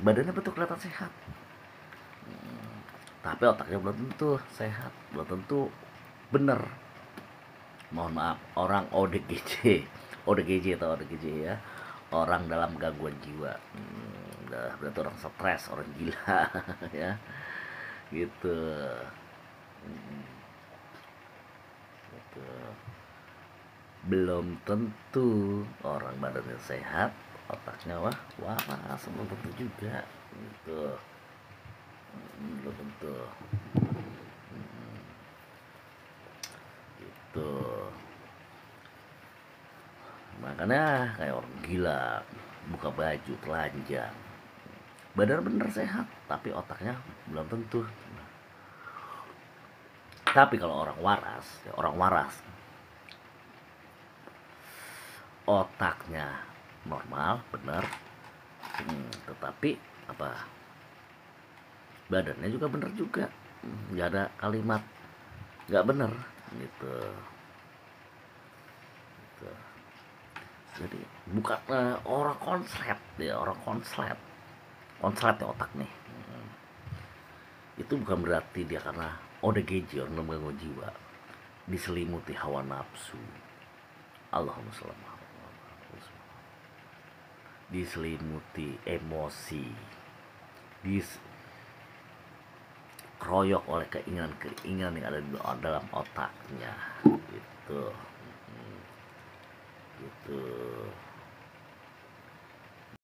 badannya betul kelihatan sehat. Hmm, tapi otaknya belum tentu sehat belum tentu bener mohon maaf orang ODGJ ODGJ atau ODGJ ya orang dalam gangguan jiwa. Hmm, udah berarti orang stres orang gila ya. Gitu. Hmm, gitu. Belum tentu orang badannya sehat otaknya wah waras tentu juga. Gitu. Hmm, belum tentu. Hmm, gitu. Makanya kayak orang gila buka baju telanjang. Badan bener sehat tapi otaknya belum tentu. Tapi kalau orang waras ya orang waras. Otaknya normal benar. Hmm, tetapi apa? Badannya juga bener juga. Hmm, nggak ada kalimat nggak bener gitu. Gitu. jadi bukan eh, orang konslet ya orang konslet. Konslet ya otak nih. Hmm. itu bukan berarti dia karena ODGJ orang gangguan jiwa diselimuti hawa nafsu. Allahumma sholli. Diselimuti emosi dis kroyok oleh keinginan-keinginan yang ada di dalam otaknya gitu Hmm. gitu